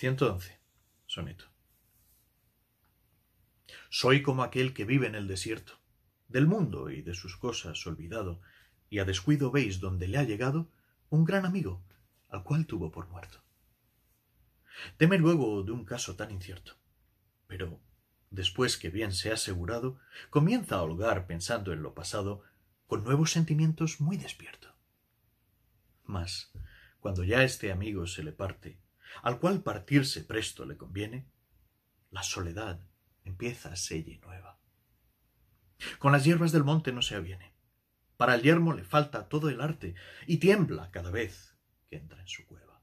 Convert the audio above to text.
111. Soneto. Soy como aquel que vive en el desierto, del mundo y de sus cosas olvidado, y a descuido veis donde le ha llegado un gran amigo, al cual tuvo por muerto. Teme luego de un caso tan incierto, pero después que bien se ha asegurado, comienza a holgar pensando en lo pasado, con nuevos sentimientos muy despierto. Mas, cuando ya este amigo se le parte, al cual partirse presto le conviene, la soledad empieza sella y nueva. Con las hierbas del monte no se aviene. Para el yermo le falta todo el arte y tiembla cada vez que entra en su cueva.